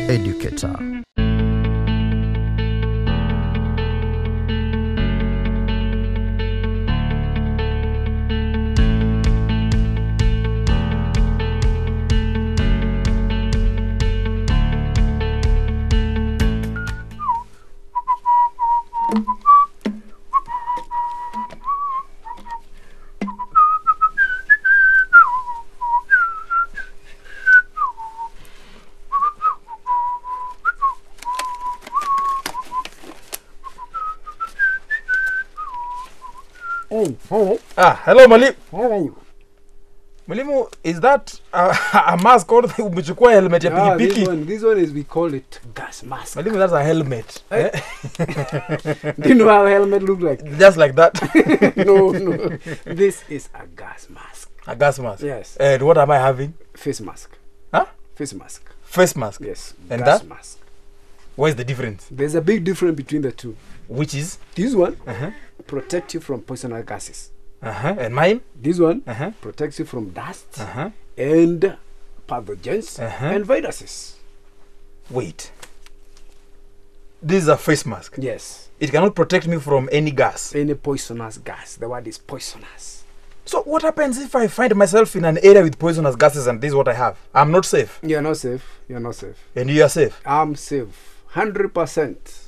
educator. Hey, hi, Ah, hello mwalimu. how are you? Mwalimu, is that a, a mask or umechukua helmet ya Ah, this one, this one is we call it gas mask. Mwalimu, that's a helmet. Eh? Do you know how a helmet look like? Just like that. no, no. This is a gas mask. a gas mask. Yes. And what am I having? Face mask. Huh? Face mask. Face mask. Yes. And gas that? mask. What is the difference? There's a big difference between the two. Which is? This one Uh-huh. protect you from poisonous gases. Uh-huh. And mine? This one Uh-huh. protects you from dust Uh-huh. and pathogens Uh-huh. and viruses. Wait. This is a face mask. Yes. It cannot protect me from any gas. Any poisonous gas. The word is poisonous. So what happens if I find myself in an area with poisonous gases and this is what I have? I'm not safe. You're not safe. You're not safe. And you are safe. I'm safe. Hundred percent.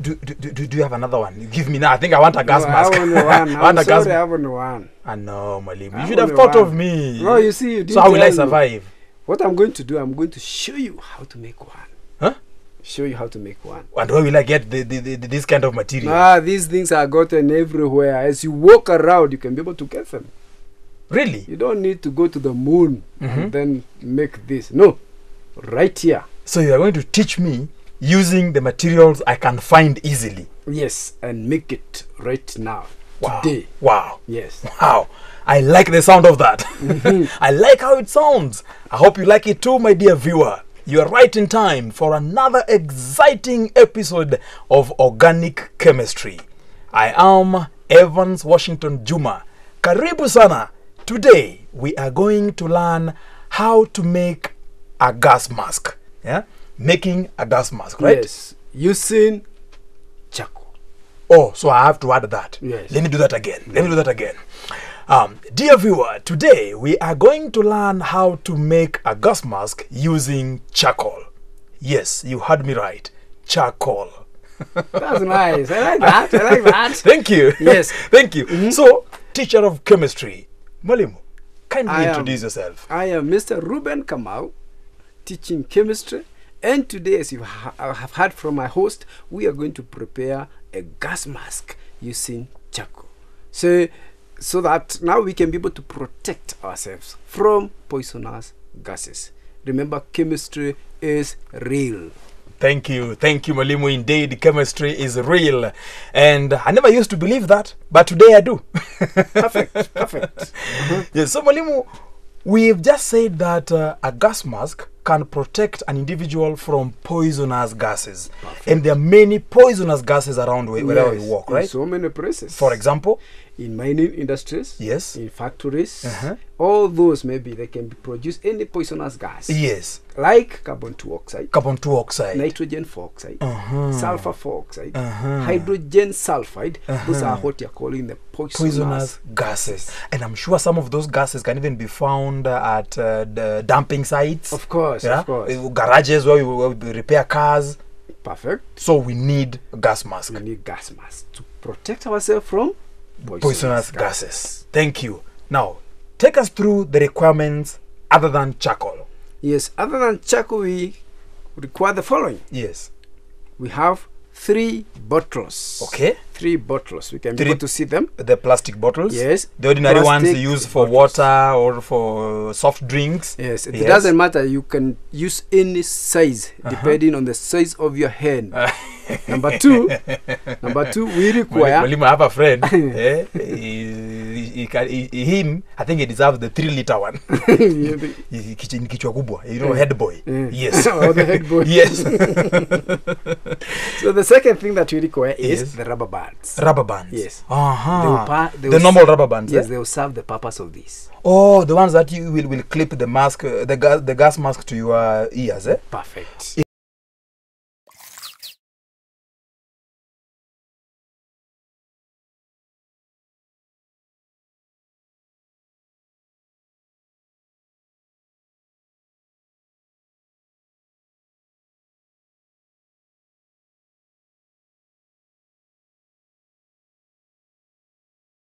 Do, do, do, do you have another one? Give me now. I think I want a gas no, mask. I only one. I want a gas sorry, I have only one. I know, Malim. I You should have thought one. of me. No, you see, you so didn't how will I tell me. survive? What I'm going to do, I'm going to show you how to make one. Huh? Show you how to make one. And where will I get the, the, the, this kind of material? Ah, these things are gotten everywhere. As you walk around, you can be able to get them. really? You don't need to go to the moon Mhm. and then make this. No, right here. So you are going to teach me using the materials I can find easily. Yes, and make it right now. Wow. Today. Wow. Yes. Wow. I like the sound of that. Mm -hmm. I like how it sounds. I hope you like it too, my dear viewer. You are right in time for another exciting episode of Organic Chemistry. I am Evans Washington Juma. Karibu sana. Today we are going to learn how to make a gas mask. Yeah? Making a gas mask, right? Yes. Using charcoal. Oh, so I have to add that. Yes. Let me do that again. Let me do that again. Um, dear viewer, today we are going to learn how to make a gas mask using charcoal. Yes, you heard me right. Charcoal. That's nice. I like that. I like that. Thank you. Yes. Thank you. So, teacher of chemistry, Malimu, kindly I am- introduce yourself. I am Mr. Ruben Kamau, teaching chemistry. And today, as you ha- have heard from my host, we are going to prepare a gas mask using charcoal. So, so that now we can be able to protect ourselves from poisonous gases. Remember, chemistry is real. Thank you, thank you, Malimu. Indeed, chemistry is real. And I never used to believe that, but today I do. Perfect, perfect. Yes, so Malimu, we've just said that uh, a gas mask can protect an individual from poisonous gases. And there are many poisonous gases around where, wherever Yes, we walk, right? so many places. For example, in mining industries, Yes. in factories, Uh-huh. all those maybe they can produce any poisonous gas yes, like carbon dioxide, carbon dioxide. nitrogen dioxide, Uh-huh. sulfur dioxide, Uh-huh. hydrogen sulfide. Those Uh-huh. are what you're calling the poisonous, Poisonous gases. And I'm sure some of those gases can even be found uh, at uh, the dumping sites. Of course, yeah? of course. Uh, Garages where we, where we repair cars. Perfect. So we need a gas mask. We need gas mask to protect ourselves from poisonous, gases. Thank you. Now, take us through the requirements other than charcoal. Yes, other than charcoal, we require the following. Yes. We have three bottles. Okay. Three bottles. We can Three- be able to see them. The plastic bottles. Yes. The ordinary ones used for bottles. water or for soft drinks. Yes, it Yes. doesn't matter. You can use any size Uh-huh. depending on the size of your hand. number two, number two, we require Mwalimu, I have a friend. eh, he, he, he, he- him i think he deserves the 3 liter one ni kichwa kubwa you know head boy yes Oh, the head boy. yes so the second thing that you require is Yes. the rubber bands. rubber bands Yes. uh-huh. The will normal rubber bands Yes, eh? they will serve the purpose of this. oh the ones that you will, will clip the mask uh, the gas the gas mask to your ears eh? Perfect.